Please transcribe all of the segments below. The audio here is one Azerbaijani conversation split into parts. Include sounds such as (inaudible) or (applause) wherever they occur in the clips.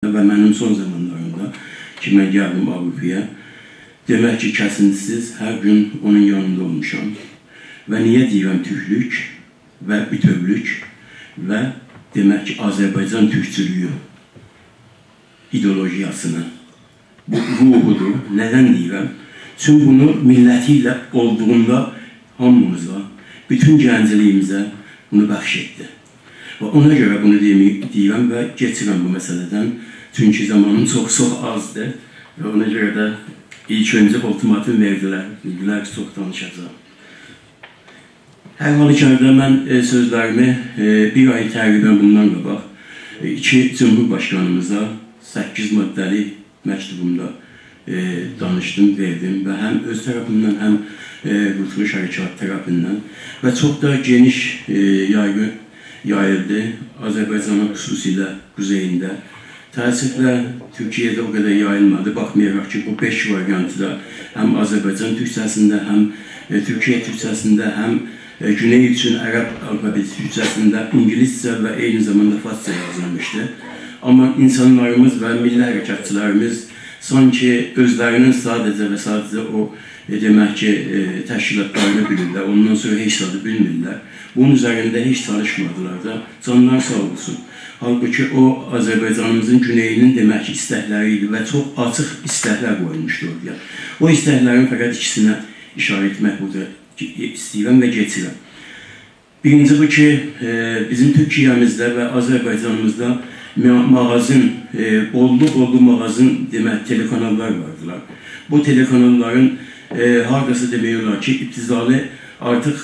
və mənim son zamanlarımda ki, mən gəldim Avropaya, demək ki, kəsintisiz hər gün onun yanında olmuşam. Və niyə deyirəm türklük və bütövlük və demək ki, Azərbaycan türkçülüyü ideologiyasını bu ruhudur. Nədən deyirəm? Çünki bunu milləti ilə olduğunda hamımıza, bütün gəncliyimizə bunu bəxş etdi. Və ona görə bunu deyirəm və keçirəm bu məsələdən. Çünki zamanım çox-çox azdır və ona görə də ilk öncə ultimatum verdilər. Dedilər ki, çox danışacaq. Hər halükarda mən e, sözlərimi e, bir ay təqribən bundan qabaq e, iki Cumhurbaşqanımıza 8 maddəli məktubumda e, danışdım, verdim və həm öz tərəfimdən, həm e, Qurtuluş Hərəkat tərəfindən və çox da geniş e, yayğı yayıldı. Azərbaycanın xüsusilə quzeyində Təəssüflə Türkiyədə o qədər yayılmadı. Baxmayaraq ki, bu 5 variantı da həm Azərbaycan türkçəsində, həm e, Türkiyə türkçəsində, həm e, Güney üçün ərəb alfabeti türkçəsində ingiliscə və eyni zamanda farsça yazılmışdı. Amma insanlarımız və milli hərəkatçılarımız sanki özlərinin sadəcə və sadəcə o demək ki, e, təşkilatlarını bilirlər, ondan sonra heç adı bilmirlər. Bunun üzərində heç çalışmadılar da, canlar sağ olsun. Halbuki o Azərbaycanımızın güneyinin demək ki, istəkləri idi və çox açıq istəklər qoyulmuşdu oraya. O istəklərin fəqət ikisinə işarə etmək burada istəyirəm və keçirəm. Birinci bu ki, e, bizim Türkiyəmizdə və Azərbaycanımızda mağazın, e, oldu-oldu mağazın demək telekanallar vardılar. Bu telekanalların e, hardasa demək olar ki, ibtizalı artıq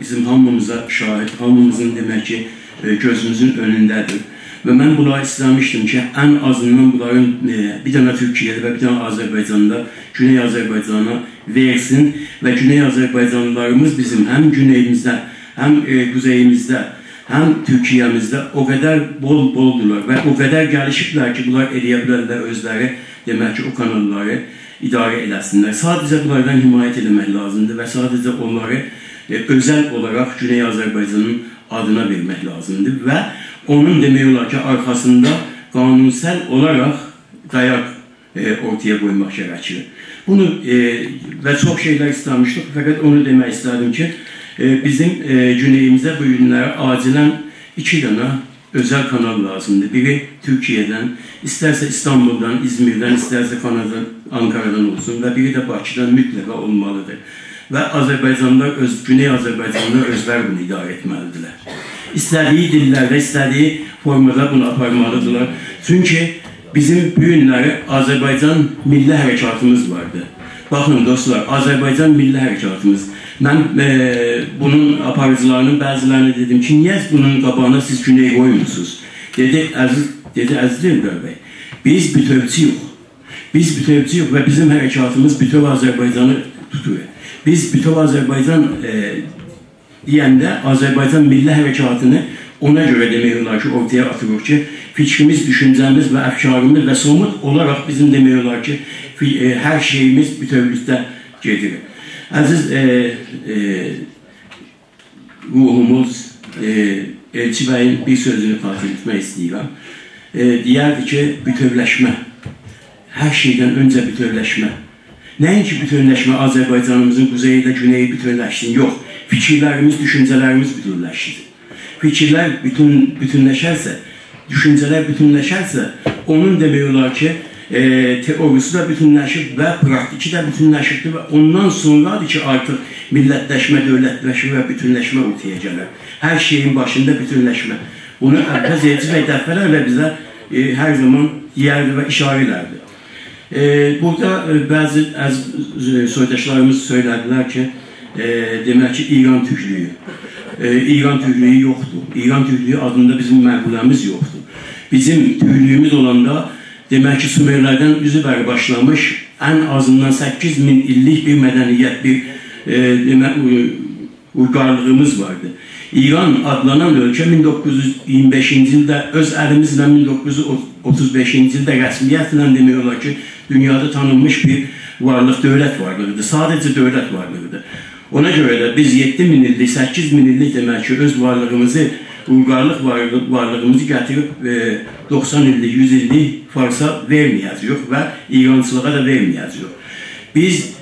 bizim hamımıza şahid, hamımızın demək ki, E, gözümüzün önündədir. Və mən bunları istəmişdim ki, ən azından bunların e, bir dənə Türkiyədə və bir dənə Azərbaycanda, Güney Azərbaycana versin və Güney Azərbaycanlılarımız bizim həm güneyimizdə, həm e, quzeyimizdə, həm Türkiyəmizdə o qədər bol-boldular və o qədər gəlişiblər ki, bunlar eləyə bilərlər özləri, demək ki, o kanalları idarə eləsinlər. Sadəcə bunlardan himayət eləmək lazımdır və sadəcə onları e, özəl olaraq Güney Azərbaycanın adına vermək lazımdır və onun demək olar ki, arxasında qanunsel olaraq dayaq e, ortaya qoymaq gərəkir. Bunu e, və çox şeylər istəmişdik, fəqət onu demək istədim ki, e, bizim e, güneyimizdə bu günlərə acilən iki dənə özəl kanal lazımdır. Biri Türkiyədən, istərsə İstanbuldan, İzmirdən, istərsə Kanadadan, Ankara'dan olsun və biri də Bakıdan mütləqa olmalıdır və Azərbaycanlılar, öz, Güney Azərbaycanlılar özləri bunu idarə etməlidirlər. İstədiyi dillərdə, istədiyi formada bunu aparmalıdırlar. Çünki bizim bu günləri Azərbaycan milli hərəkatımız vardı. Baxın dostlar, Azərbaycan milli hərəkatımız. Mən e, bunun aparıcılarının bəzilərinə dedim ki, niyə bunun qabağına siz Güney qoymuyorsunuz? Dedi, əziz, dedi, əziz Elbər bəy, biz bütövçüyük. Biz bütövçüyük və bizim hərəkatımız bütöv Azərbaycanı tutuyor. Biz bütöv Azərbaycan e, deyəndə Azərbaycan milli hərəkatını ona görə demək olar ki, ortaya atırıq ki, fikrimiz, düşüncəmiz və əfkarımız və somut olaraq bizim demək olar ki, e, hər şeyimiz bütövlükdə gedir. Əziz e, e, ruhumuz e, Elçi bəyin bir sözünü xatir etmək istəyirəm. E, deyərdi ki, bütövləşmə. Hər şeydən öncə bütövləşmə. Nəinki bütünləşmə Azərbaycanımızın quzeyi ilə güneyi bütünləşsin, yox. Fikirlərimiz, düşüncələrimiz bütünləşsin. Fikirlər bütün, bütünləşərsə, düşüncələr bütünləşərsə, onun demək olar ki, e, teorisi də bütünləşib və praktiki də bütünləşibdir və ondan sonradır ki, artıq millətləşmə, dövlətləşmə və bütünləşmə ortaya gəlir. Hər şeyin başında bütünləşmə. Bunu Əlbəz Elçi bəy dəfələrlə bizə e, hər zaman deyərdi və işarə elərdi. E, burada e, bəzi əz, e, soydaşlarımız söylədilər ki, e, demək ki, İran türklüyü. E, İran türklüyü yoxdur. İran türklüyü adında bizim məqbuləmiz yoxdur. Bizim türklüyümüz olanda, demək ki, Sümerlərdən üzü bəri başlamış, ən azından 8 min illik bir mədəniyyət, bir e, demək, uygarlığımız vardı. İran adlanan ölkə 1925-ci ildə öz əlimizlə 1935-ci ildə rəsmiyyətlə demək olar ki, dünyada tanınmış bir varlıq, dövlət varlığıdır. Sadəcə dövlət varlığıdır. Ona görə də biz 7 min illik, 8 min illik demək ki, öz varlığımızı uyğarlıq varlığımızı gətirib e, 90 illik, 100 illik Farsa verməyəcəyik və İrançılığa da verməyəcəyik. Biz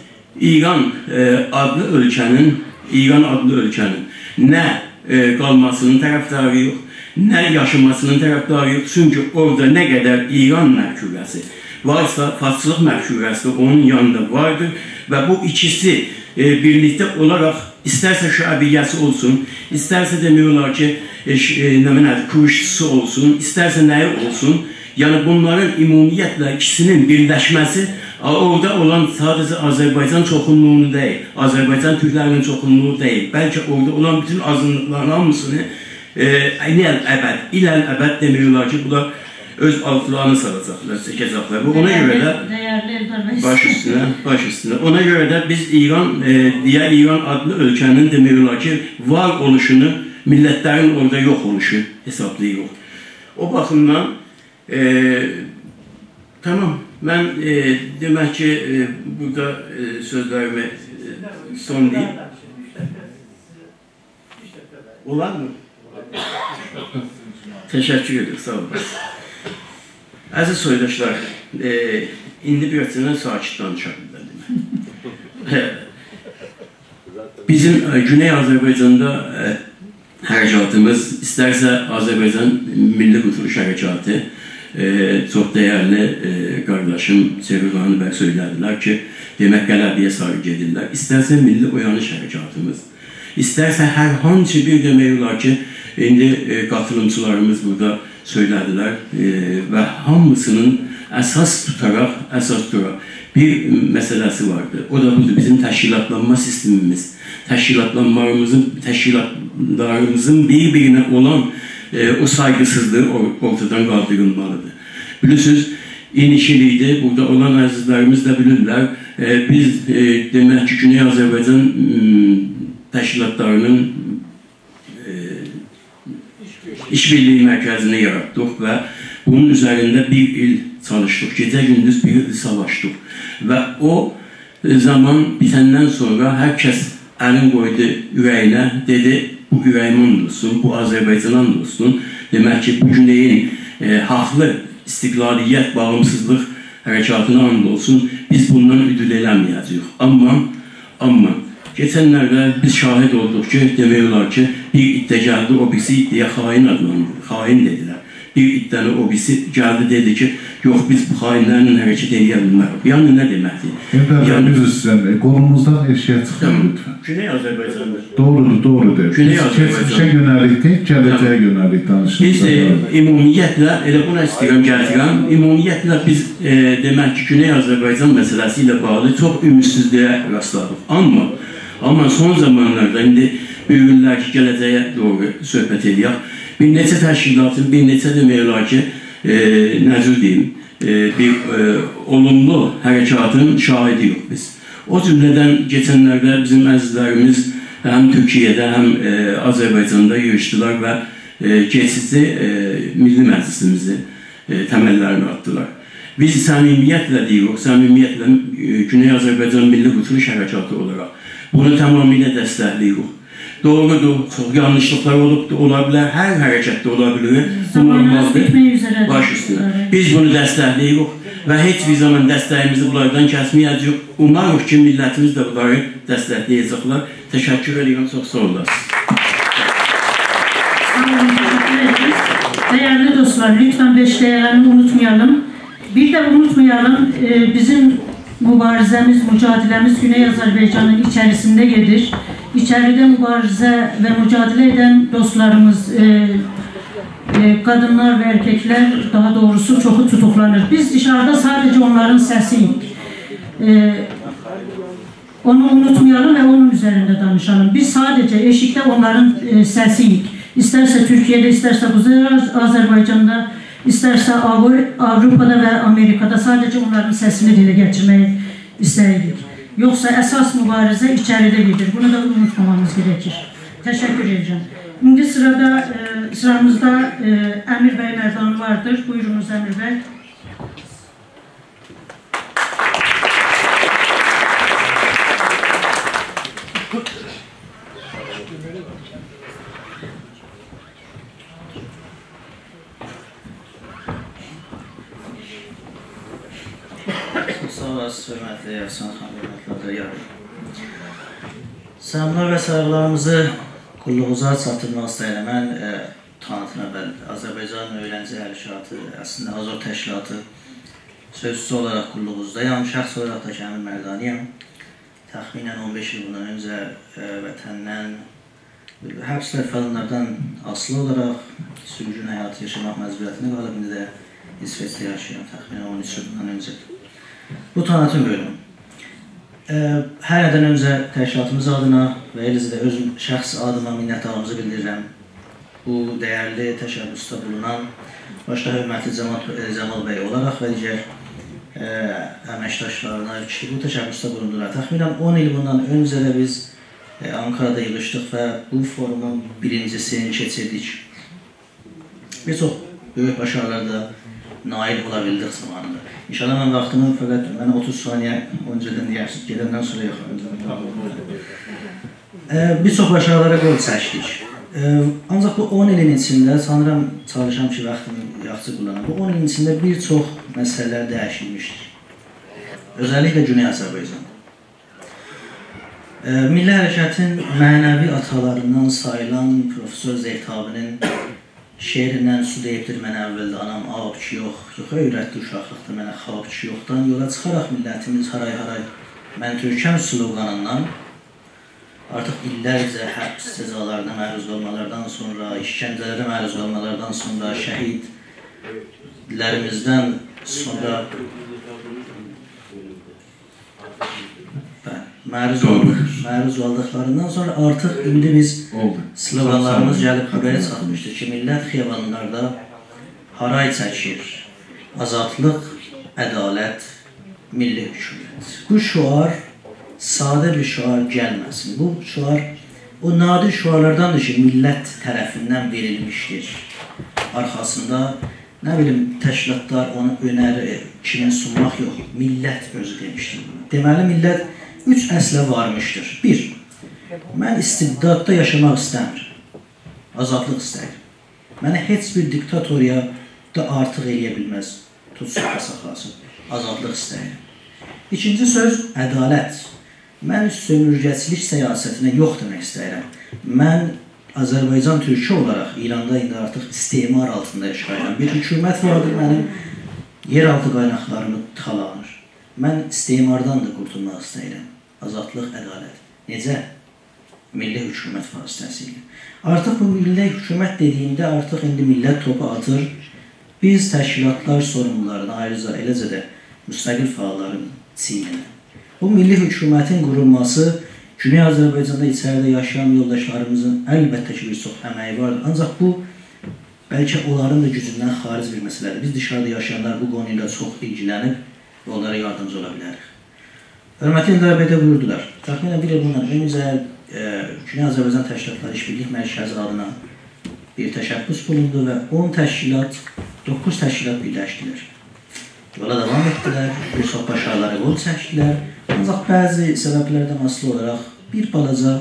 İran e, adlı ölkənin, İran adlı ölkənin nə e, qalmasının tərəfdarıyıq, nə yaşamasının tərəfdarıyıq. Çünki orada nə qədər İran mərkübəsi varsa, faslıq mərkübəsi onun yanında vardır və bu ikisi e, birlikdə olaraq istərsə şəbiyyəsi olsun, istərsə demək olar ki, e, e, nə mənədir, kuşçusu olsun, istərsə nəyi olsun, yəni bunların ümumiyyətlə ikisinin birləşməsi orada olan sadəcə Azərbaycan çoxunluğunu deyil, Azərbaycan türklərinin çoxunluğu deyil, bəlkə orada olan bütün azınlıqların hamısını e, iləl əbəd, iləl əbəd demək olar ki, bunlar öz altlarını saracaqlar, çəkəcəklər. Bu ona görə də baş üstünə, baş üstünə. Ona görə də biz İran, e, deyə İran adlı ölkənin demək olar ki, var oluşunu, millətlərin orada yox oluşu hesablayırıq. O baxımdan e, tamam, mən e, demək ki, e, burada e, sözlərimi e, son deyim. Olar mı? (laughs) Təşəkkür edirəm, sağ olun. Əziz soydaşlar, e, indi açıdan sakit danışa bildim. Bizim e, Güney Azərbaycanda e, hərəkatımız, istərsə Azərbaycan Milli Qurtuluş Hərəkatı, e, çox dəyərli e, qardaşım Sevil bəy söylədilər ki, demək qələbiyə sarı gedirlər. İstərsə Milli Oyanış Hərəkatımız, istərsə hər hansı bir demək olar ki, indi e, qatılımçılarımız burada söylədilər e, və hamısının əsas tutaraq, əsas tutaraq bir məsələsi vardı. O da budur, bizim təşkilatlanma sistemimiz, təşkilatlanmamızın, təşkilatlarımızın bir-birinə olan e, o saygısızlığı ortadan qaldırılmalıdır. Bilirsiniz, inişilikdə burada olan əzizlərimiz də bilirlər, e, biz e, demək ki, Güney Azərbaycan təşkilatlarının işbirliği mərkəzini yaratdıq və bunun üzərində bir il çalışdıq. Gecə gündüz bir il savaşdıq. Və o zaman bitəndən sonra hər kəs əlin qoydu ürəyinə, dedi, bu ürəyim and olsun, bu Azərbaycan and olsun. Demək ki, bu güneyin e, haqlı istiqlaliyyət, bağımsızlıq hərəkatına and olsun. Biz bundan üdül eləməyəcəyik. Amma, amma Geçenlerde biz şahit olduk ki, demək olar ki, bir iddia gəldi, o birisi iddiaya xain adlandırdı, xain dedilər. Bir iddianı o birisi gəldi, dedi ki, yox biz bu xainlərlə hərəkət edə bilmərik. Yəni nə deməkdir? Yəni, üzr istəyirəm, qolumuzdan eşiyə çıxın lütfən. Güney Azərbaycanda. Doğrudur, doğrudur. Güney Azərbaycanda. Keçmişə yönəlik deyil, gələcəyə yönəlik danışırıq. Biz e, ümumiyyətlə, elə buna istəyirəm, gətirəm, ümumiyyətlə biz e, demək ki, Güney Azərbaycan məsələsi ilə bağlı çox ümidsizliyə rastladıq. Amma Amma son zamanlarda indi bu günlər ki, gələcəyə doğru söhbət edək. Bir neçə təşkilatın, bir neçə demək olar ki, e, necür deyim, e, bir e, olumlu hərəkatın şahidiyik biz. O cümlədən keçənlərdə bizim əzizlərimiz həm Türkiyədə, həm e, Azərbaycanda yürüşdülər və e, keçici e, milli məclisimizi e, təməllərini atdılar. Biz səmimiyyətlə deyirik, səmimiyyətlə e, Güney Azərbaycan Milli Qurtuluş Hərəkatı olaraq Bunu tamamilə dəstəkləyirik. Doğrudur, çox yanlışlıqlar olubdur, ola bilər, hər hərəkətdə ola bilər. Bu normaldır, baş üstünə. Biz bunu dəstəkləyirik və heç bir zaman dəstəyimizi bunlardan kəsməyəcəyik. Umarıq ki, millətimiz də bunları dəstəkləyəcəklər. Təşəkkür edirəm, çox sağ olasınız. Değerli dostlar, lütfen beş değerlerini unutmayalım. Bir de unutmayalım, e, bizim mübarizemiz, mücadelemiz Güney Azerbaycan'ın içerisinde gelir. İçeride mübarize ve mücadele eden dostlarımız, e, e, kadınlar ve erkekler daha doğrusu çoku tutuklanır. Biz dışarıda sadece onların sesiyik. E, onu unutmayalım ve onun üzerinde danışalım. Biz sadece eşikte onların e, sesiyik. İsterse Türkiye'de, isterse Kuzey Azerbaycan'da İsterse Avrupa'da ve Amerika'da sadece onların sesini dile getirmeyi istedik. Yoksa esas mübarize içeride gelir. Bunu da unutmamamız gerekir. Teşekkür edeceğim. Şimdi sırada e, sıramızda e, Emir Bey Merdan vardır. Buyurunuz Emir Bey. Hörmətli Yasan xan, hörmətli Adayar. Salamlar və sayıqlarımızı qulluğunuza çatdırmaq istəyirəm. Mən e, tanıtım əvvəl Azərbaycan Öyrənci Hərəkatı, əslində Azor Təşkilatı sözcüsü olaraq qulluğunuzdayam. Şəxs olaraq da Kəmil Mərdaniyəm. Təxminən 15 il bundan öncə e, vətəndən həbs və fəallardan asılı olaraq sürgün həyatı yaşamaq məcburiyyətində qalıb. İndi də İsveçdə yaşayıram təxminən 13 il bundan öncə. Bu tanıtım bölümü. Hər nədən öncə təşkilatımız adına və eləcə də özüm şəxs adıma minnətdarlığımızı bildirirəm. Bu dəyərli təşəbbüsdə bulunan başda hörmətli Cəmal, Cəmal bəy olaraq və digər ə, əməkdaşlarına ki, bu təşəbbüsdə bulundular. Təxminən 10 il bundan öncə də biz ə, Ankarada yığışdıq və bu forumun birincisini keçirdik. Bir çox böyük başarılarda nail ola bildik zamanında. İnşallah mən vaxtımı fəqət mənə 30 saniyə öncədən deyərsiniz, gedəndən sonra yox. E, bir çox başarılara qol çəkdik. E, ancaq bu 10 ilin içində sanıram çalışam ki, vaxtımı yaxşı kullanam. Bu 10 ilin içində bir çox məsələlər dəyişilmişdir. Özəlliklə Güney Azərbaycan. E, Milli hərəkətin mənəvi atalarından sayılan Profesör Zeytabinin şeirindən su deyibdir mənə əvvəldə anam abçı yox, yox öyrətdi uşaqlıqda mənə xabçı yoxdan yola çıxaraq millətimiz haray-haray mən türkəm sloqanından artıq illərcə həbs cəzalarına məruz qalmalardan sonra, işgəncələrə məruz qalmalardan sonra, şəhidlərimizdən sonra məruz olduq, məruz olduqlarından sonra artıq indi biz. Sloganlarımız gəlib buraya çatmışdır ki, millət xiyabanlarda haray çəkir. Azadlıq, ədalət, milli hökumət. Bu şuar sadə bir şuar gəlməsin. Bu şuar o nadir şuarlardandır ki, millət tərəfindən verilmişdir. Arxasında nə bilim təşkilatlar onu önəri kimin sunmaq yox, millət özü demişdir. Deməli millət üç əslə varmışdır. Bir, mən istibdadda yaşamaq istəmirəm. Azadlıq istəyirəm. Mənə heç bir diktatoriya da artıq eləyə bilməz. Tutsun və saxlasın. Azadlıq istəyirəm. İkinci söz, ədalət. Mən sömürgəçilik siyasətinə yox demək istəyirəm. Mən Azərbaycan türkü olaraq İranda indi artıq istimar altında yaşayıram. Bir hökumət vardır mənim yeraltı qaynaqlarımı tıxalanır. Mən istimardan da qurtulmaq istəyirəm azadlıq, ədalət. Necə? Milli hökumət vasitəsilə. Artıq bu milli hökumət dediyində artıq indi millət topu atır. Biz təşkilatlar sorumlularını ayrıca eləcə də müstəqil fəalların çiyninə. Bu milli hökumətin qurulması Güney Azərbaycanda içəridə yaşayan yoldaşlarımızın əlbəttə ki, bir çox əməyi vardır. Ancaq bu bəlkə onların da gücündən xaric bir məsələdir. Biz dışarıda yaşayanlar bu qonu ilə çox ilgilənib onlara yardımcı ola bilərik. Hörmətli İlqar bəy də buyurdular. Təxminən bir il bundan öncə e, Güney Azərbaycan Təşkilatları İşbirlik Mərkəzi adına bir təşəbbüs bulundu və 10 təşkilat, 9 təşkilat birləşdilər. Yola davam etdilər, çox başarılara qol çəkdilər. Ancaq bəzi səbəblərdən asılı olaraq bir balaca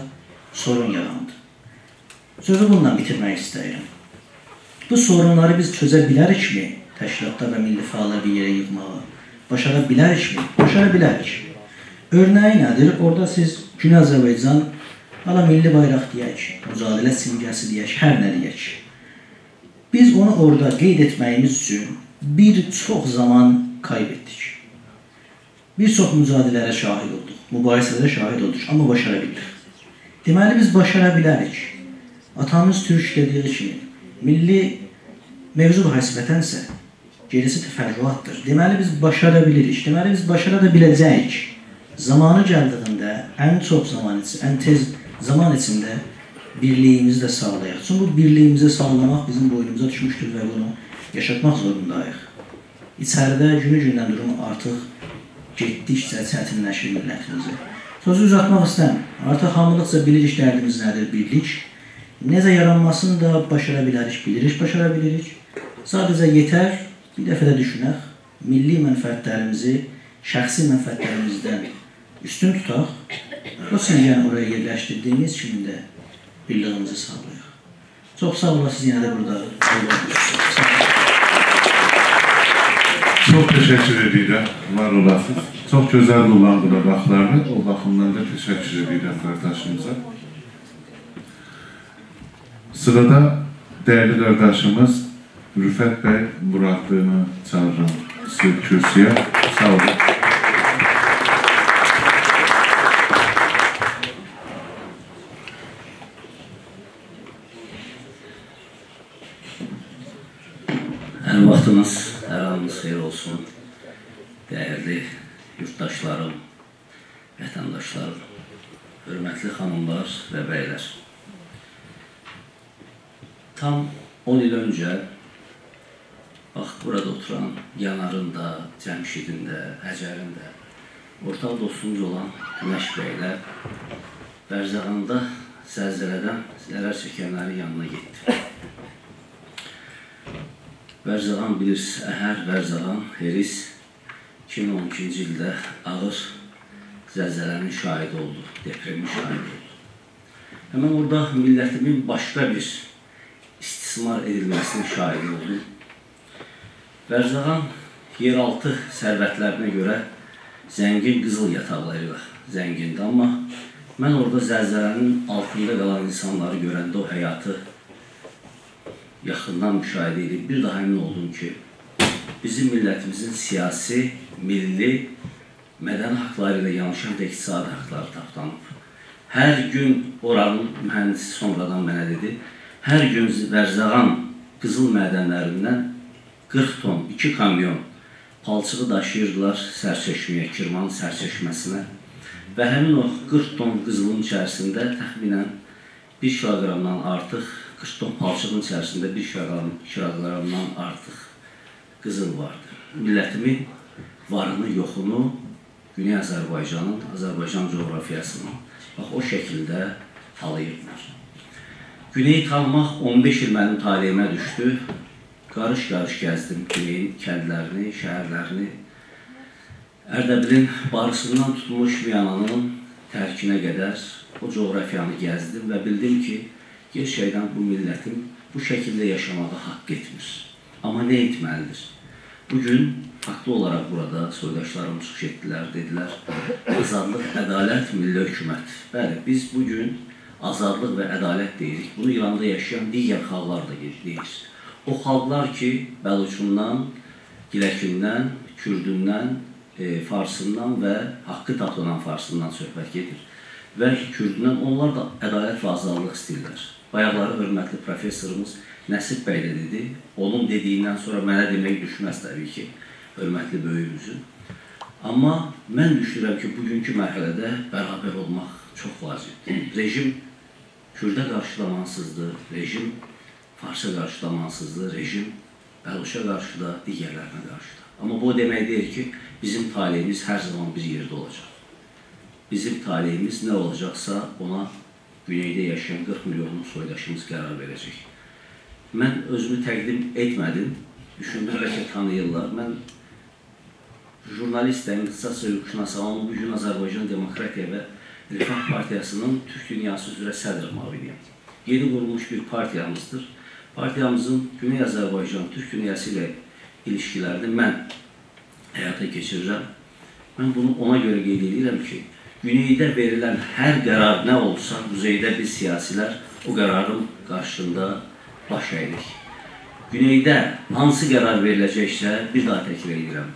sorun yarandı. Sözü bununla bitirmək istəyirəm. Bu sorunları biz çözə bilərikmi? Təşkilatlar və milli fəallar bir yerə yığmağa. Başara bilərikmi? Başara bilərik. Örneği nədir? Orada siz Güney Azərbaycan ala milli bayraq deyək, mücadilə simgəsi deyək, hər nə deyək. Biz onu orada qeyd etməyimiz üçün bir çox zaman kaybetdik. Bir çox mücadilələrə şahid olduq, mübahisələrə şahid olduq, amma başara bildik. Deməli biz başara bilərik. Atamız Türk dediyi kimi milli mevzu bahsibətənsə gerisi təfərrüatdır. Deməli biz başara bilirik. Deməli biz başara da biləcəyik. Zamanı gəldiyində ən çox zaman için, ən tez zaman içində birliyimizi də sağlayaq. Çünki bu birliyimizi sağlamaq bizim boynumuza düşmüşdür və bunu yaşatmaq zorundayıq. İçəridə günü-gündən durum artıq getdikcə çətinləşir millətimizə. Sözü uzatmaq istəmirəm. Artıq hamılıqca bilirik dərdimiz nədir, birlik. Necə yaranmasını da başara bilərik, bilirik, başara bilirik. Sadəcə yetər bir dəfə də düşünək, milli mənfəətlərimizi şəxsi mənfəətlərimizdən üstün tutaq, o səviyyəni oraya yerləşdirdiyimiz kimi də birliyimizi sağlayaq. Çox sağ olasınız yenə də burada. Çox təşəkkür edirəm, var olasınız. Çox gözəl kullandılar vaxtlarını. O baxımdan da təşəkkür edirəm qardaşımıza. Sırada değerli qardaşımız Rüfət bəy Muradlığını çağırıram sizi kürsüyə. Sağ olun. Hər vaxtınız, hər anınız xeyir olsun. Dəyərli yurttaşlarım, vətəndaşlarım, hörmətli xanımlar və bəylər. Tam 10 il öncə bax burada oturan Yanarın da, Cəmşidin də, Həcərin də ortaq dostumuz olan Günəş bəylər Bərzəğanda zəlzələdən zərər çəkənlərin yanına getdi. Bərzəğan bilirsiniz, Əhər, Bərzəğan, Heris 2012-ci ildə ağır zəlzələnin şahidi oldu, depremin şahidi oldu. Həmən orada millətimin başqa bir istismar edilməsinin şahidi oldu. Bərzəğan yeraltı sərvətlərinə görə zəngin qızıl yataqlarıyla zəngindir, amma mən orada zəlzələnin altında qalan insanları görəndə o həyatı yaxından müşahidə edib bir daha əmin oldum ki, bizim millətimizin siyasi, milli, mədəni haqları ilə yanaşan da iqtisadi haqları tapdanıb. Hər gün oranın mühəndisi sonradan mənə dedi, hər gün Vərzağan qızıl mədənlərindən 40 ton, 2 kamyon palçığı daşıyırdılar sərçəşməyə, Kirmanın sərçəşməsinə və həmin o 40 ton qızılın içərisində təxminən 1 kiloqramdan artıq 40 ton palçığın içərisində 1 kiloqramdan artıq qızıl vardı. Millətimin varını, yoxunu Güney Azərbaycanın, Azərbaycan coğrafiyasını bax o şəkildə talayırlar. Güneyi tanımaq 15 il mənim taleyimə düşdü. Qarış-qarış gəzdim Güneyin kəndlərini, şəhərlərini. Ərdəbilin barısından tutmuş Viyananın tərkinə qədər o coğrafiyanı gəzdim və bildim ki, gerçəkdən bu millətin bu şəkildə yaşamağa haqq etmir. Amma nə etməlidir? Bugün haqlı olaraq burada soydaşlarım çıxış etdilər, dedilər, azadlıq, ədalət, milli hökumət. Bəli, biz bugün azadlıq və ədalət deyirik. Bunu İranda yaşayan digər xalqlar da deyirik. O xalqlar ki, Bəluçundan, Giləkindən, Kürdündən, e, Farsından və haqqı tapılan Farsından söhbət gedir. Və Kürdündən onlar da ədalət və azadlıq istəyirlər. Bayaqları hörmətli professorumuz Nəsib bəy də dedi. Onun dediyindən sonra mənə demək düşməz təbii ki, hörmətli böyüyümüzün. Amma mən düşünürəm ki, bugünkü mərhələdə bərabər olmaq çox vacibdir. Rejim Kürdə qarşılamansızdır, rejim Farsa qarşılamansızdır, rejim Bəluşa qarşı da, digərlərinə qarşı da. Amma bu demək deyir ki, bizim taleyimiz hər zaman bir yerdə olacaq. Bizim taleyimiz nə olacaqsa ona güneydə yaşayan 40 milyonluq soydaşımız qərar verəcək. Mən özümü təqdim etmədim. Düşündüm bəlkə tanıyırlar. Mən jurnalistəm, ixtisas hüquqşünasanım. Bu gün Azərbaycan Demokratiya və Rifah Partiyasının Türk dünyası üzrə sədr maviniyəm. Yeni qurulmuş bir partiyamızdır. Partiyamızın Güney Azərbaycan Türk dünyası ilə ilişkilərini mən həyata keçirirəm. Mən bunu ona görə qeyd edirəm ki, Güneydə verilən hər qərar nə olsa, Quzeydə biz siyasilər o qərarın qarşısında baş əyirik. Güneydə hansı qərar veriləcəksə, bir daha təkrar edirəm.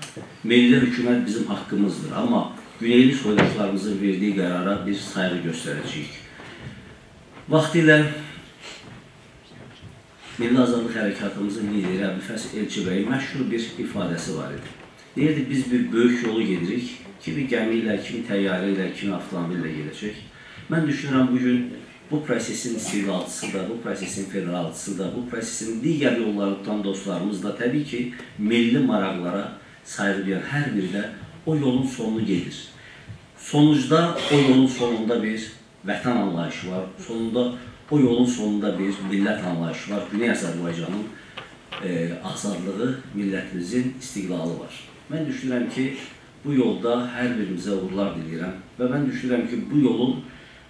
Milli hökumət bizim haqqımızdır, amma Güneyli soydaşlarımızın verdiyi qərara biz sayğı göstərəcəyik. Vaxtı ilə Milli Azadlıq Hərəkatımızın lideri Əbülfəs Elçibəyin məşhur bir ifadəsi var idi. Deyirdi, biz bir böyük yolu gedirik, kimi gəmi ilə, kimi təyyarə ilə, kimi avtomobillə gedəcək. Mən düşünürəm bugün bu prosesin istiqlalçısı da, bu prosesin federalçısı da, bu prosesin digər yolları tutan dostlarımız da təbii ki, milli maraqlara sayğı duyan hər biri də o yolun sonunu gedir. Sonucda o yolun sonunda bir vətən anlayışı var, sonunda o yolun sonunda bir millət anlayışı var. Güney Azərbaycanın e, azadlığı, millətimizin istiqlalı var. Mən düşünürəm ki, Bu yolda hər birimizə uğurlar diləyirəm və mən düşünürəm ki, bu yolun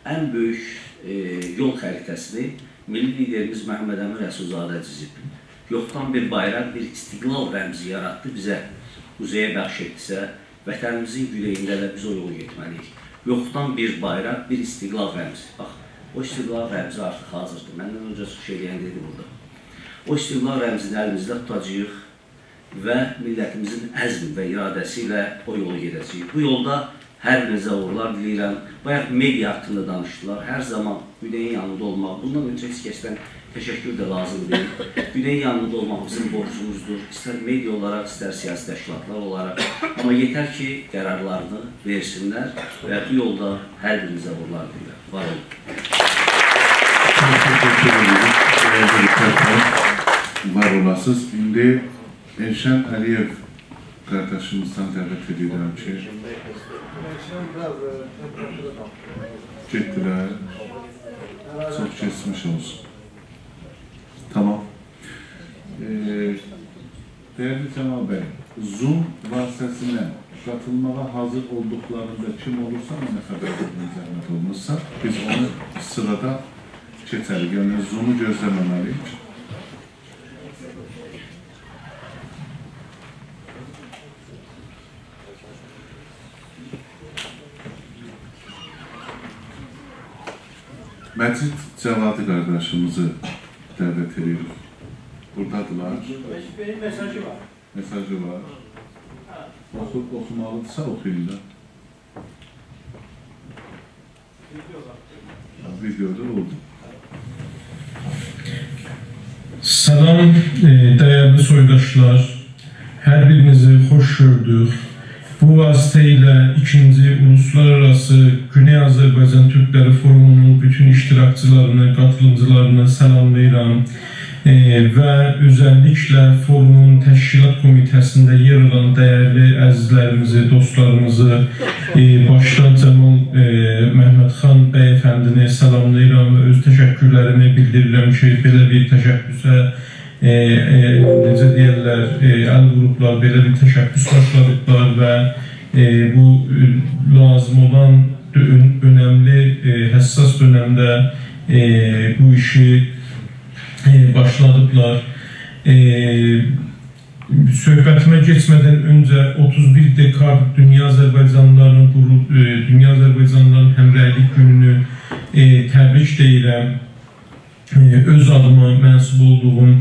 ən böyük e, yol xəritəsini milli liderimiz Məhəmməd Əmin Rəsulzadə cizib. Yoxdan bir bayraq, bir istiqlal rəmzi yaratdı bizə. quzeyə bəxş etdisə, vətənimizin güneyində də biz o yolu getməliyik. Yoxdan bir bayraq, bir istiqlal rəmzi. Bax, o istiqlal rəmzi artıq hazırdır. Məndən öncə çıxış edən dedi burada. O istiqlal rəmzini əlimizdə tutacağıq və millətimizin əzm və iradəsi ilə o yolu gedəcəyik. Bu yolda hər birinizə uğurlar diləyirəm. Bayaq media haqqında danışdılar. Hər zaman Güneyin yanında olmaq. Bundan öncə heç kəsdən təşəkkür də lazım deyil. Güneyin yanında olmaq bizim borcumuzdur. İstər media olaraq, istər siyasi təşkilatlar olaraq. Amma yetər ki, qərarlarını versinlər və bu yolda hər birinizə uğurlar diləyirəm. Var olun. Var olasınız. Şimdi Eşen Aliyev kardeşimizden davet ediyorlar ki. Gittiler. Çok kesmiş olsun. Tamam. Ee, değerli Cemal Bey, Zoom vasıtasına katılmaya hazır olduklarında kim olursa ne kadar zahmet olmuşsa biz onu sırada geçerik. Yani Zoom'u gözlememeliyik. Məcid Cəvadi qardaşımızı dəvət edirik. Buradadılar. Benim mesajı var. Mesajı var. Oxu, oxumalıdırsa oxuyun da. Videoda oldu. Salam e, dəyərli soydaşlar, hər birinizi xoş gördük. Bu vasitə ilə ikinci Uluslararası Güney Azərbaycan Türkləri Forumunun bütün iştirakçılarını, qatılımcılarını salamlayıram e, və özəlliklə forumun təşkilat komitəsində yer alan dəyərli əzizlərimizi, dostlarımızı, e, başda Cəmal e, Məhmədxan bəyəfəndini salamlayıram və öz təşəkkürlərimi bildirirəm ki, belə bir təşəbbüsə e, e, necə deyirlər, e, əl qruplar belə bir təşəbbüs başladıqlar və e, bu lazım olan ön, önəmli, e, həssas dönəmdə e, bu işi e, başladıblar. E, söhbətimə keçmədən öncə 31 dekabr Dünya Azərbaycanlılarının e, Dünya Azərbaycanlıların həmrəylik gününü e, təbrik deyirəm. E, öz adıma mənsub olduğum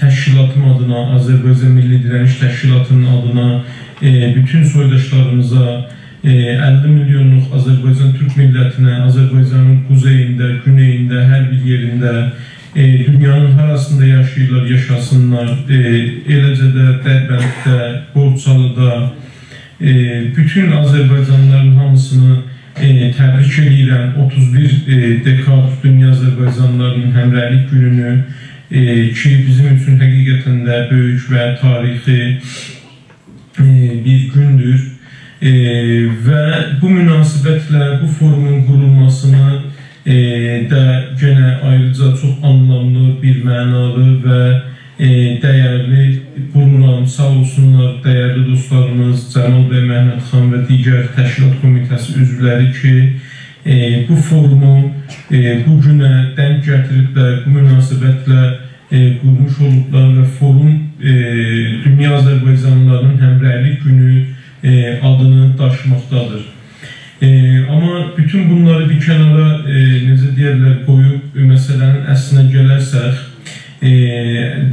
təşkilatım adına, Azərbaycan Milli Dirəniş Təşkilatının adına e, bütün soydaşlarımıza e, 50 milyonluq Azərbaycan Türk millətinə, Azərbaycanın quzeyində, güneyində, hər bir yerində e, dünyanın harasında yaşayırlar, yaşasınlar. E, eləcə də Dərbənddə, Borçalıda e, bütün Azərbaycanlıların hamısını e, təbrik edirəm. 31 e, dekabr Dünya Azərbaycanlılarının həmrəylik gününü ki bizim üçün həqiqətən də böyük və tarixi e, bir gündür və bu münasibətlə bu forumun qurulmasını e, də yenə ayrıca çox anlamlı, bir mənalı və e, dəyərli buluram. Sağ olsunlar dəyərli dostlarımız Cəmal bəy Məhmədxan və digər təşkilat komitəsi üzvləri ki, e, bu forumu e, bu günə denk gətiriblər, bu münasibətlə e, qurmuş olublar və forum e, Dünya Azərbaycanlılarının həmrəylik günü e, adını daşımaqdadır. E, amma bütün bunları bir kənara e, necə deyərlər qoyub məsələnin əslinə gələrsək, e,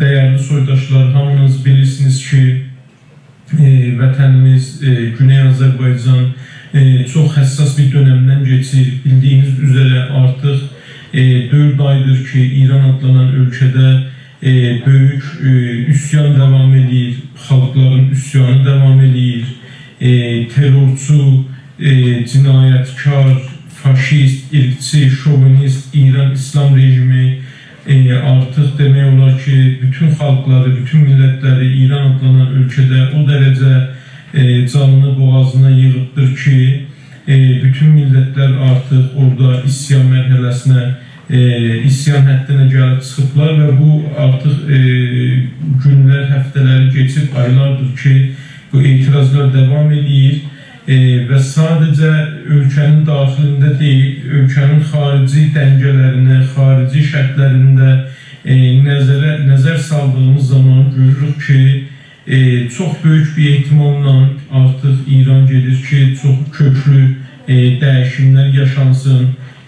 dəyərli soydaşlar, hamınız bilirsiniz ki, e, vətənimiz e, Güney Azərbaycan e, çox həssas bir dönəmdən keçir. Bildiyiniz üzrə artıq e, 4 aydır ki, İran adlanan ölkədə e, böyük e, üsyan devam edir, xalqların üsyanı devam edir, e, terrorçu, e, cinayətkar, faşist, irqçi, şovinist İran İslam rejimi e, artıq demək olar ki, bütün xalqları, bütün millətləri İran adlanan ölkədə o dərəcə e, canını boğazına yığıbdır ki, e, bütün millətlər artıq orada isyan mərhələsinə e, isyan həddinə gəlib çıxıblar və bu artıq e, günlər, həftələri keçib aylardır ki, bu etirazlar devam edir. E, və sadəcə ölkənin daxilində deyil, ölkənin xarici dəngələrinə, xarici şərtlərində e, nəzərə, nəzər saldığımız zaman görürük ki, e, çox böyük bir ehtimalla artıq İran gedir ki, çox köklü e, dəyişimlər yaşansın.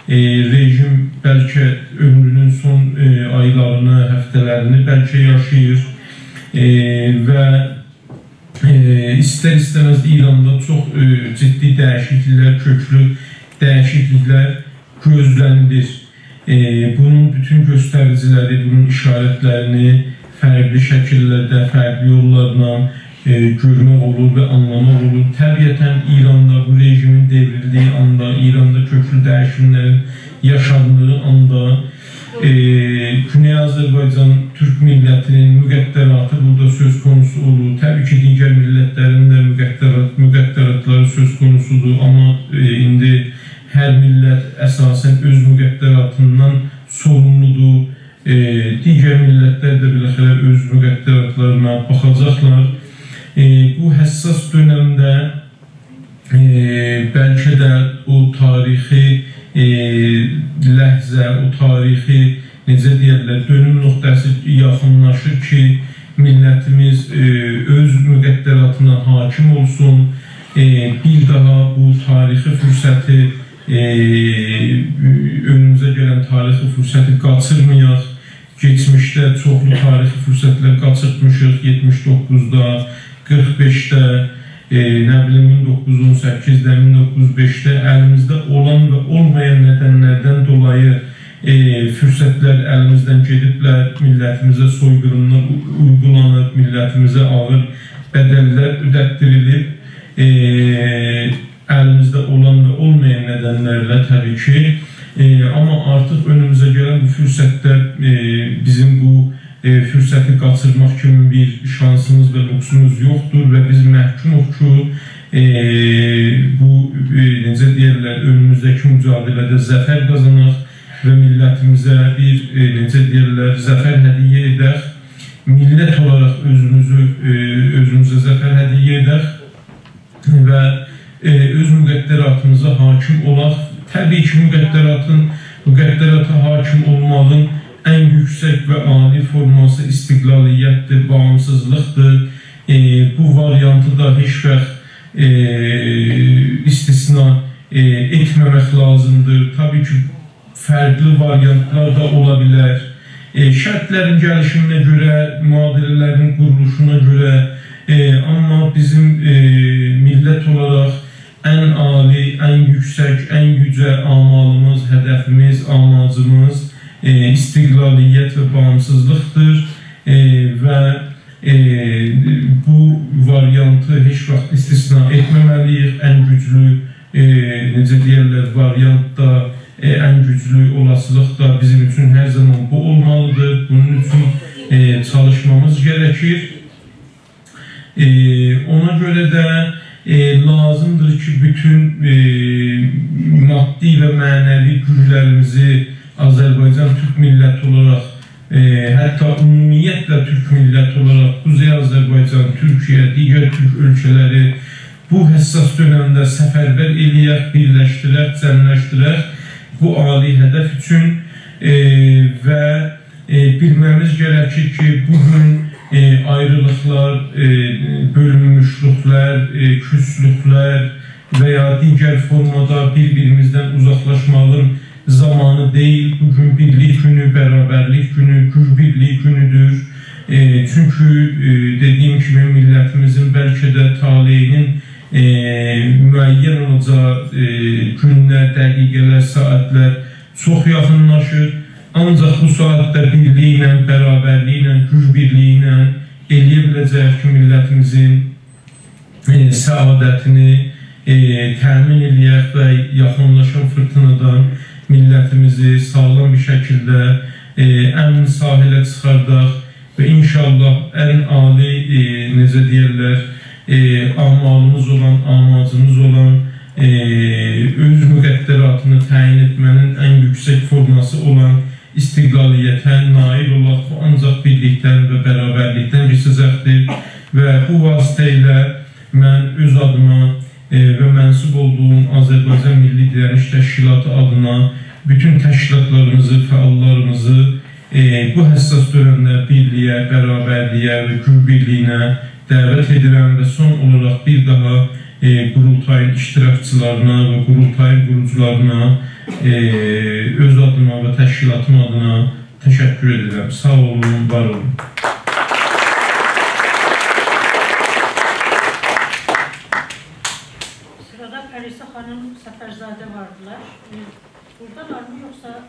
E, rejim bəlkə ömrünün son e, aylarını, həftələrini bəlkə yaşayır e, və e, istər-istəməz İranda çox e, ciddi dəyişikliklər, köklü dəyişikliklər gözlənilir. E, bunun bütün göstəriciləri, bunun işarətlərini fərqli şəkillərdə, fərqli yollarla e, görmək olur və anlamaq olur. Təbiətən İranda bu rejimin devrildiyi anda, İranda köklü dəyişimlərin yaşandığı anda e, Güney Azərbaycan Türk millətinin müqəddəratı burada söz konusu olur. Təbii ki, digər millətlərin də müqəddərat, müqəddəratları söz konusudur, amma e, indi hər millət əsasən öz müqəddəratından sorumludur e, digər millətlər də biləxərə öz müqəddəratlarına baxacaqlar. E, bu həssas dönəmdə e, bəlkə də o tarixi e, ləhzə, o tarixi necə deyirlər, dönüm nöqtəsi yaxınlaşır ki, millətimiz e, öz müqəddəratına hakim olsun, e, bir daha bu tarixi fürsəti e, önümüzə gələn tarixi fürsəti qaçırmayaq keçmişdə çoxlu tarixi fürsətlər qaçırtmışıq 79-da, 45-də, e, nə bilim 1918-də, 1905-də əlimizdə olan və olmayan nədənlərdən dolayı e, fürsətlər əlimizdən gediblər, millətimizə soyqırımlar uygulanıb, millətimizə ağır bədəllər ödətdirilib. E, əlimizdə olan və olmayan nədənlərlə təbii ki, E, amma artıq önümüzə gələn bu fürsətdə e, bizim bu e, fürsəti qaçırmaq kimi bir şansımız və lüksümüz yoxdur və biz məhkumuq ki, e, bu e, necə deyirlər, önümüzdəki mücadilədə zəfər qazanaq və millətimizə bir e, necə deyirlər, zəfər hədiyyə edək. Millət olaraq özümüzü e, özümüzə zəfər hədiyyə edək və e, öz müqəddəratımıza hakim olaq Təbii ki, müqəddəratın, müqəddərata hakim olmağın ən yüksək və ali forması istiqlaliyyətdir, bağımsızlıqdır. E, bu variantı da heç vaxt e, istisna e, etməmək lazımdır. Təbii ki, fərqli variantlar da ola bilər. E, şərtlərin gəlişiminə görə, müadilələrin quruluşuna görə, e, amma bizim e, millət olaraq ən ali, ən yüksək, ən yücə amalımız, hədəfimiz, amacımız e, istiqlaliyyət və bağımsızlıqdır e, və e, bu variantı heç vaxt istisna etməməliyik. Ən güclü, e, necə deyərlər, variantda e, ən güclü olasılıq da bizim üçün hər zaman bu olmalıdır. Bunun üçün e, çalışmamız gərəkir. E, ona görə də e, lazımdır ki, bütün e, maddi və mənəvi güclərimizi Azərbaycan Türk milləti olaraq, e, hətta ümumiyyətlə Türk milləti olaraq Quzey Azərbaycan, Türkiyə, digər Türk ölkələri bu həssas dönəmdə səfərbər eləyək, birləşdirək, cəmləşdirək bu ali hədəf üçün. E, və e, bilməmiz gərəkir ki, bugün e, ayrılıqlar, e, bölünmüşlüklər, e, küslüklər və ya digər formada bir-birimizdən uzaqlaşmağın zamanı deyil. Bugün birlik günü, bərabərlik günü, güc birlik günüdür. E, çünki e, dediyim kimi millətimizin bəlkə də taleyinin e, müəyyən olacağı e, günlər, dəqiqələr, saatlər çox yaxınlaşır. Ancaq bu saatdə birliyi ilə, bərabərliyi ilə, güc birliyi ilə eləyə biləcək ki, millətimizin e, səadətini e, təmin eləyək və yaxınlaşan fırtınadan millətimizi sağlam bir şəkildə e, əmin sahilə çıxardaq və inşallah ən ali, e, necə deyərlər, e, amalımız olan, amacımız olan e, öz müqəddəratını təyin etmənin ən yüksək forması olan istiqlaliyyətə nail olaq ancaq birlikdən və bərabərlikdən keçəcəkdir və bu vasitə ilə mən öz adıma e, və mənsub olduğum Azərbaycan Milli Dirəniş Təşkilatı adına bütün təşkilatlarımızı, fəallarımızı e, bu həssas dönəmdə birliyə, bərabərliyə və gül birliyinə dəvət edirəm və son olaraq bir daha e, qurultayın iştirakçılarına və qurultayın qurucularına e, öz adıma və təşkilatım adına təşəkkür edirəm. Sağ olun, var olun. Sırada Pərisa xanım Səfərzadə vardılar. E, Buradalar mı yoxsa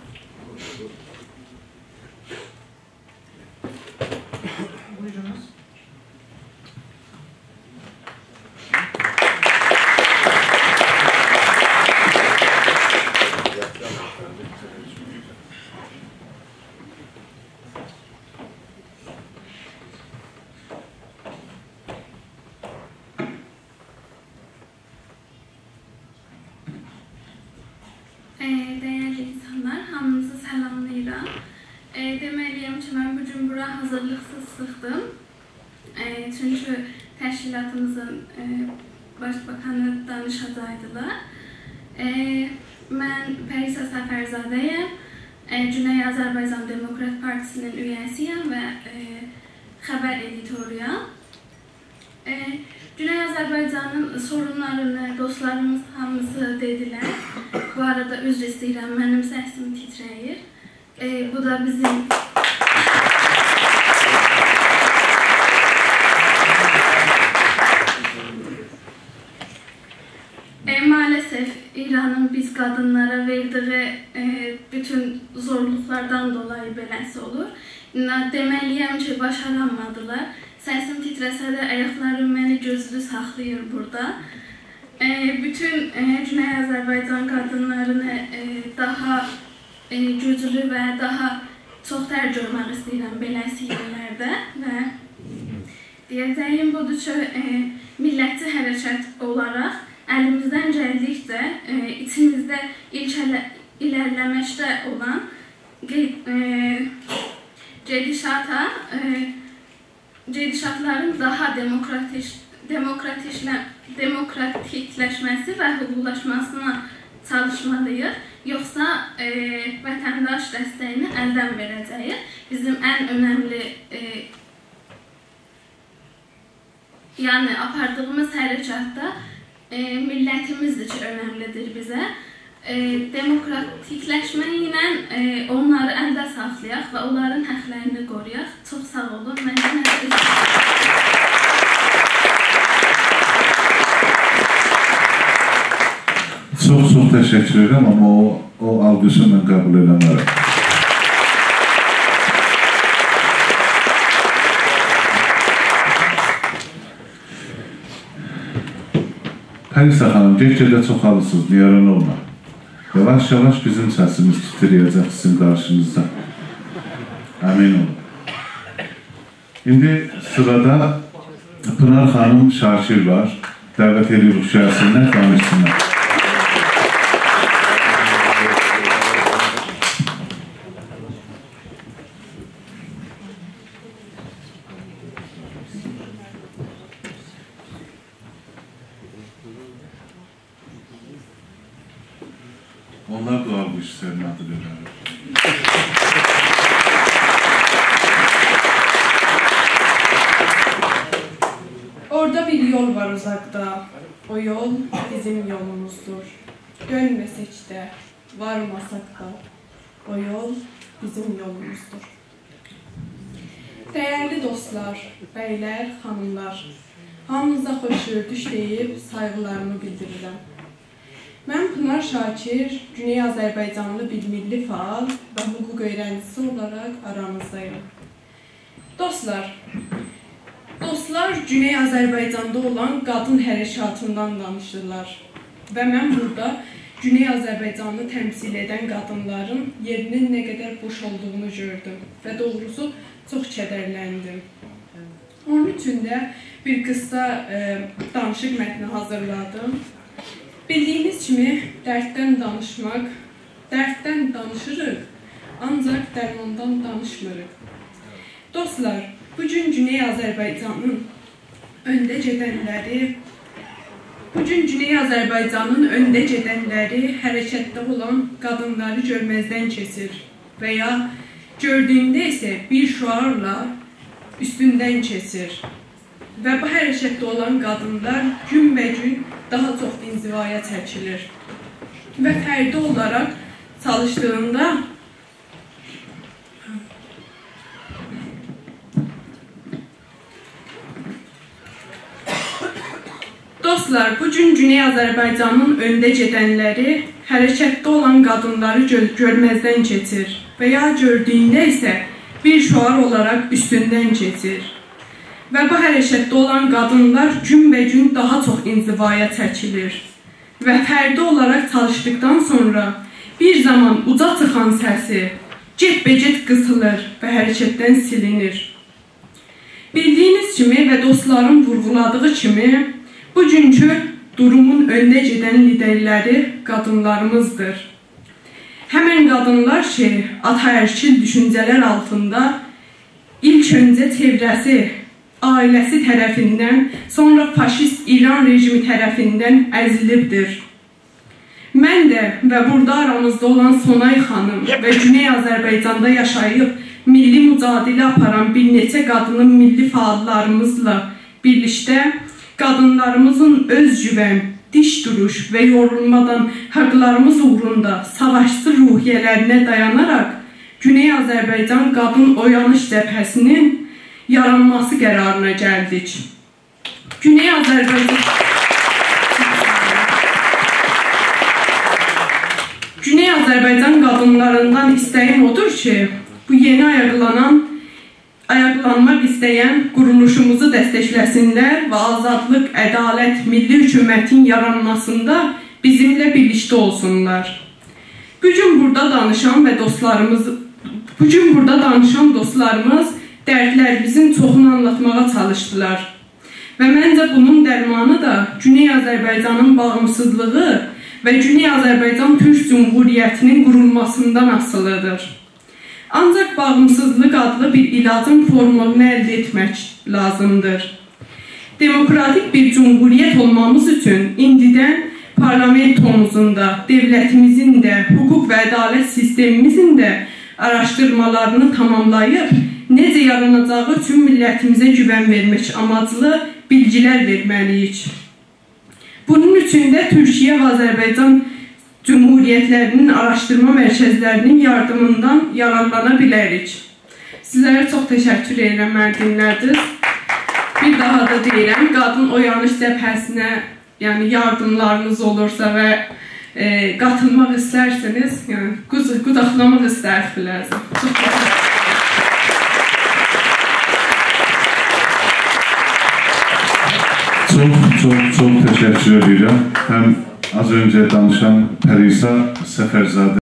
Buyurunuz. Ee, Değerli insanlar, hamınızı salamlayıram. Ee, Deməliyəm ki, mən bu gün bura hazırlıqsız çıxdım. Ee, Çünki təşkilatımızın e, başbakanı danışacaqdılar. Ee, Mən Pərisa Səfərzadəyəm. Ee, Güney Azərbaycan Demokrat Partisinin üyəsiyəm və e, xəbər editoruyam. Ee, Güney Azərbaycanın sorunlarını dostlarımız hamısı dedilər. Bu arada üzr istəyirəm, mənim səsim titrəyir. Ee, bu da bizim E, maalesef İran'ın biz kadınlara verdiği e, bütün zorluklardan dolayı beləsi olur. Deməliyəm ki, başaramadılar. Səsim titrəsə də ayaqlarım məni gözlü saxlayır burada. E, bütün e, Güney Azərbaycan qadınlarını e, daha e, güclü və daha çox dərc görmək istəyirəm beləsi yerlərdə və deyəcəyim budur ki, e, millətçi hərəkət olaraq əlimizdən gəldikcə e, içimizdə ilk ilərləməkdə olan qeyd- e, gedişata e, gedişatların daha demokratik demokratiklə demokratikləşməsi və hüquqlaşmasına çalışmalıyıq. Yoxsa e, vətəndaş dəstəyini əldən verəcəyik. Bizim ən önəmli e, yəni apardığımız hərəkatda millətimizdir ki, önəmlidir bizə. Demokratikləşmə ilə e, onları əldə saxlayaq və onların həqlərini qoruyaq. Çox sağ olun. Məndən nəzər Çox çox təşəkkür edirəm, amma o, o alqışı mən qəbul eləmərəm. Pərisa xanım, get-gedə çoxalısınız, niyaran olma. Yavaş-yavaş bizim səsimiz titrəyəcək sizin qarşınızda. Əmin olun. İndi sırada Pınar xanım Şakir var. Dəvət edirik şəhəsindən danışsınlar. Onlar da almış senin adı verir. Orada bir yol var uzakta. O yol bizim yolumuzdur. Dönmesek de, varmasak da. O yol bizim yolumuzdur. Değerli dostlar, beyler, hanımlar, hamınıza xoş gördük deyib sayğılarımı bildirirəm. Mən Pınar Şakir, Güney Azərbaycanlı bir milli faal və hüquq öyrəncisi olaraq aranızdayım. Dostlar, Dostlar Güney Azərbaycanda olan qadın hərəkatından danışırlar. Və mən burada Güney Azərbaycanı təmsil edən qadınların yerinin nə qədər boş olduğunu gördüm və doğrusu çox kədərləndim. Onun üçün də bir qısa e, danışıq mətni hazırladım. Bildiyiniz kimi dərddən danışmaq, dərddən danışırıq, ancaq dərmandan danışmırıq. Dostlar, Bugün Güney Azərbaycanın öndə gedənləri Bugün Güney Azərbaycanın öndə gedənləri hərəkətdə olan qadınları görməzdən keçir və ya gördüyündə isə bir şüarla üstündən keçir. və bu hərəkətdə olan qadınlar günbəgün daha çox inzivaya çəkilir. Və fərdi olaraq çalışdığında Dostlar, bu gün Güney Azərbaycanın öndə gedənləri hərəkətdə olan qadınları gör görməzdən keçir və ya gördüyündə isə bir şüar olaraq üstündən keçir. Və bu hərəkətdə olan qadınlar günbəgün daha çox inzivaya çəkilir və fərdi olaraq çalışdıqdan sonra bir zaman uca çıxan səsi get-becet qısılır və hərəkətdən silinir. Bildiyiniz kimi və dostların vurğuladığı kimi Bugünkü durumun öndə gedən liderləri qadınlarımızdır. Həmən qadınlar ki, ataərkil düşüncələr altında ilk öncə çevrəsi, ailəsi tərəfindən, sonra faşist İran rejimi tərəfindən əzilibdir. Mən də və burada aramızda olan Sonay xanım və Güney Azərbaycanda yaşayıb milli mücadilə aparan bir neçə qadının milli fəallarımızla birlikdə qadınlarımızın öz güvən, diş duruş və yorulmadan haqlarımız uğrunda savaşçı ruhiyyələrinə dayanaraq Güney Azərbaycan Qadın Oyanış Cəbhəsinin yaranması qərarına gəldik. Güney Azərbaycan Güney Azərbaycan qadınlarından istəyim odur ki, bu yeni ayaqlanan ayaqlanmaq istəyən quruluşumuzu dəstəkləsinlər və azadlıq, ədalət, milli hökumətin yaranmasında bizimlə birlikdə olsunlar. Bu gün burada danışan və dostlarımız bu gün burada danışan dostlarımız dərdlərimizin çoxunu anlatmağa çalışdılar. Və məncə bunun dərmanı da Güney Azərbaycanın bağımsızlığı və Güney Azərbaycan Türk Cümhuriyyətinin qurulmasından asılıdır. Ancaq bağımsızlıq adlı bir ilacın formulunu əldə etmək lazımdır. Demokratik bir cumhuriyyət olmamız üçün indidən parlamentomuzun da, devlətimizin də, hüquq və ədalət sistemimizin də araşdırmalarını tamamlayıb, necə yaranacağı üçün millətimizə güvən vermək amaclı bilgilər verməliyik. Bunun üçün də Türkiyə və Azərbaycan Cümhuriyyətlərinin araşdırma mərkəzlərinin yardımından yararlana bilərik. Sizlərə çox təşəkkür edirəm, məni dinlədiniz. Bir daha da deyirəm, qadın oyanış cəbhəsinə yəni yardımlarınız olursa və e, qatılmaq istərseniz, yəni qudaqlamaq istərik bilərsiniz. Çox təşəkkür Çox, çox, çox təşəkkür edirəm. Həm az öncə danışan Pərisa Səfərzadə